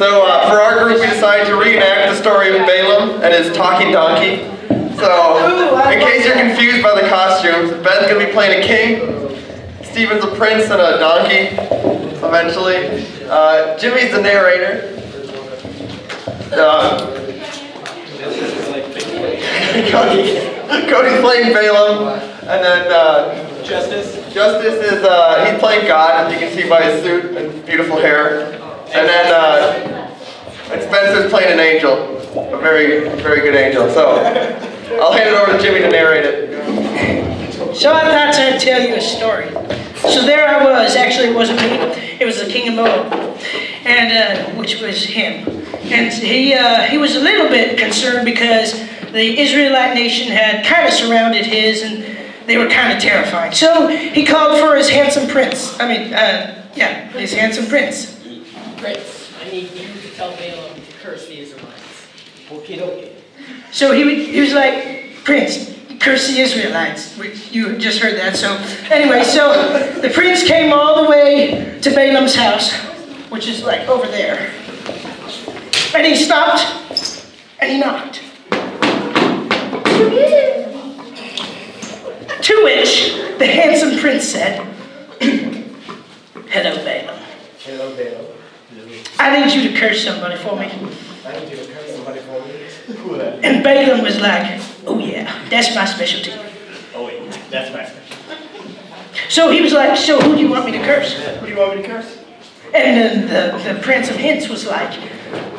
So uh, for our group, we decided to reenact the story of Balaam and his talking donkey. So, in case you're confused by the costumes, Ben's gonna be playing a king, Steven's a prince and a donkey, eventually. Uh, Jimmy's the narrator. Uh, Cody, Cody's playing Balaam, and then uh, Justice. Justice is uh, he's playing God, as you can see by his suit and beautiful hair. And then and Spencer's playing an angel, a very very good angel. So I'll hand it over to Jimmy to narrate it. So I thought I'd tell you a story. So there I was. Actually, it wasn't me. It was the king of Moab, and uh, which was him. And he uh, he was a little bit concerned because the Israelite nation had kind of surrounded his, and they were kind of terrified. So he called for his handsome prince. I mean, uh, yeah, his handsome prince. Prince, I need you to tell Balaam to curse the Israelites. Okie dokie. So he, would- he was like, Prince, curse the Israelites. You just heard that. So anyway, so the prince came all the way to Balaam's house, which is like over there. And he stopped and he knocked. To which the handsome prince said, Hello, Balaam. Hello, Balaam. I need you to curse somebody for me. I need you to curse somebody for me. And Balaam was like, Oh, yeah, that's my specialty. Oh wait, that's my specialty. So he was like, So who do you want me to curse? Who do you want me to curse? And then the, the Prince of Hints was like,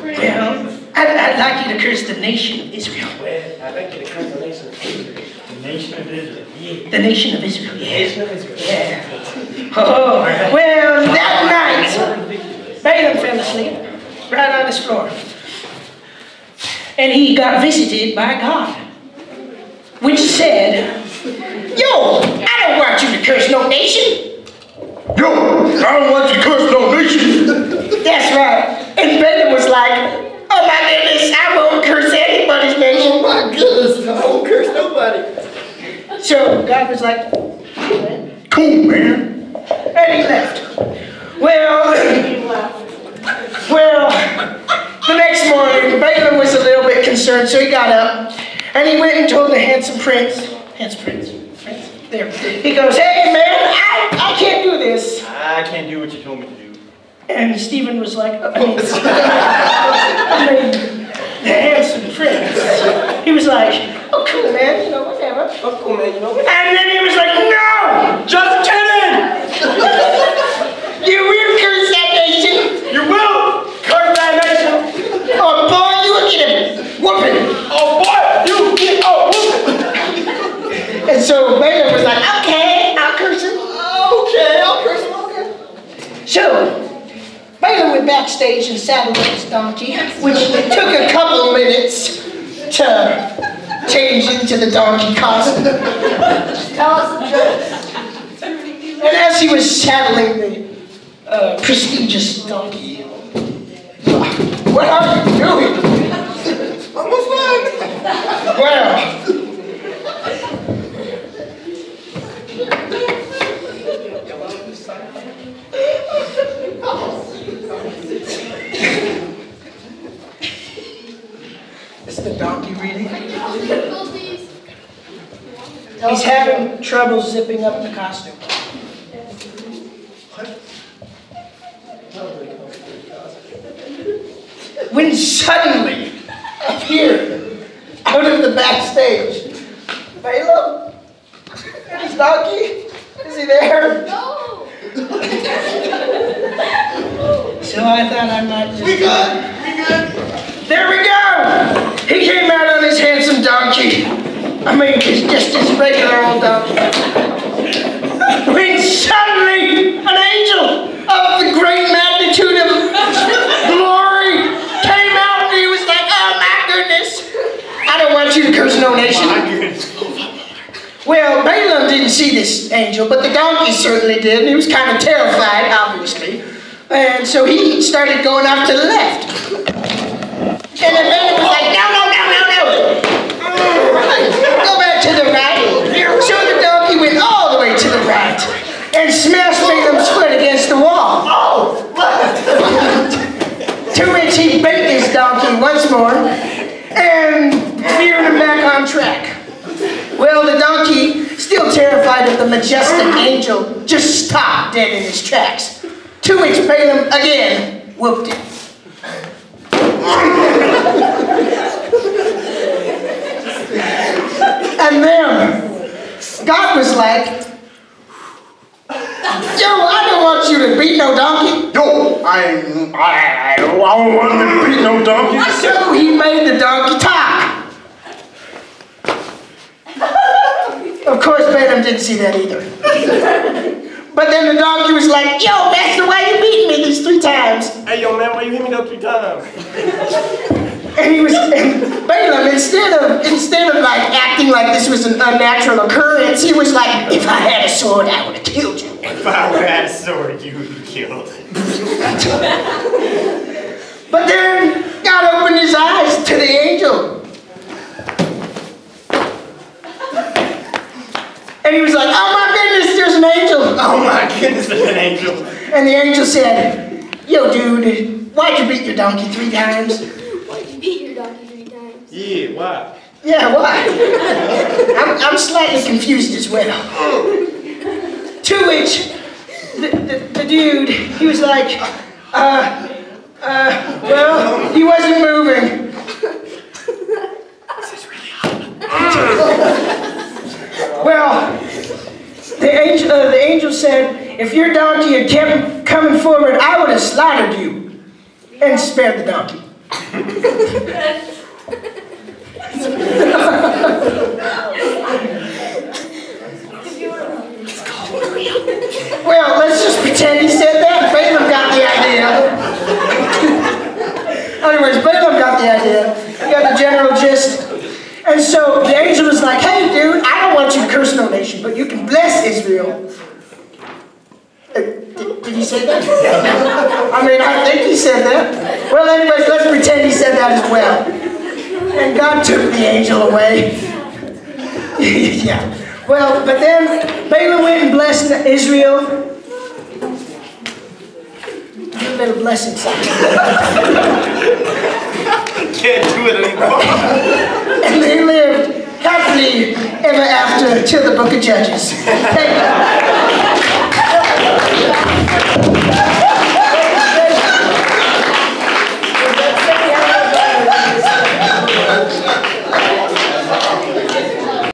Well, I'd, I'd like you to curse the nation of Israel. Well, I'd like you to curse the nation of Israel. The nation of Israel. Yeah. The nation of Israel, The yeah. nation of Israel. Yeah. Oh, well, that night, Balaam fell asleep right on his floor. And he got visited by God, which said, Yo, I don't want you to curse no nation. Yo, I don't want you to curse no nation. That's right. And Balaam was like, Oh my goodness, I won't curse anybody's nation. Oh my goodness, I won't curse nobody. So God was like, "Cool, man." Cool, man. and he left. Well, well, the next morning, Balaam was a little concerned, so he got up and he went and told the handsome prince, handsome prince, prince, there. He goes, Hey man, I, I can't do this. I can't do what you told me to do. And Stephen was like, I mean, I mean, the handsome prince. He was like, Oh, cool man, you know, whatever. Oh, cool, man, you know what? And then he was like, No! Just kidding! You will curse that nation! You will curse that nation! Oh boy, you will get a whooping! Oh boy, you get a whooping! And so Balaam was like, okay, I'll curse him. Okay, I'll curse him, okay. So Balaam went backstage and saddled his donkey, which took a couple minutes to change into the donkey costume. Tell us the jokes. And as he was saddling the uh, prestigious donkey, what are you doing? Almost done. Well, is the donkey reading? He's having trouble zipping up the costume. When suddenly appeared out of the backstage, Balaam and his donkey. Is he there? No. So I thought I might just. We good? We good? There we go! He came out on his handsome donkey. I mean, it's just his regular old uh, donkey. When suddenly an angel of the great magnitude of glory came out and he was like, oh my goodness, I don't want you to curse no nation. Well, Balaam didn't see this angel, but the donkey certainly did, and he was kind of terrified, obviously. And so he started going off to the left. And then Balaam was like, no, no, no, no, no. Go back to the right. So the donkey went all the way to the right and smashed Balaam's foot against the wall. Oh. To which he bait his donkey once more and veered him back on track. Well, the donkey, still terrified of the majestic angel, just stopped dead in his tracks. To which Balaam again whooped him. and then God was like, Yo, I don't want you to beat no donkey. Yo, I, I, I don't want to beat no donkey. So oh, he made the donkey talk. Of course, Balaam didn't see that either. But then the donkey was like, Yo, master, why you beating me these three times? Hey, yo, man, why you hit me those three times? And he was, and Balaam, instead of instead of like acting like this was an unnatural occurrence, he was like, if I had a sword, I would have killed you. If I would have had a sword, you would be killed. But then God opened his eyes to the angel. And he was like, oh my goodness, there's an angel. Oh my goodness, there's an angel. And the angel said, yo dude, why'd you beat your donkey three times? Why'd you beat your donkey three times? Yeah, why? Yeah, why? I'm, I'm slightly confused as well. To which the, the, the dude, he was like, uh, uh, well, he wasn't moving. this is really hot. Well, the angel, uh, the angel said, if your donkey had kept coming forward, I would have slaughtered you and spared the donkey. Well, let's just pretend he said that. Balaam got the idea. Anyways, Balaam got the idea. He got the general gist. And so the angel was like, hey, dude, I don't want you to curse no nation, but you can bless Israel. Uh, Did, did he say that? I mean, I think he said that. Well, anyways, let's pretend he said that as well. And God took the angel away. yeah. Well, but then Balaam went and blessed Israel. Do a little blessing. Can't do it anymore. And they lived happily ever after till the book of Judges. Thank you.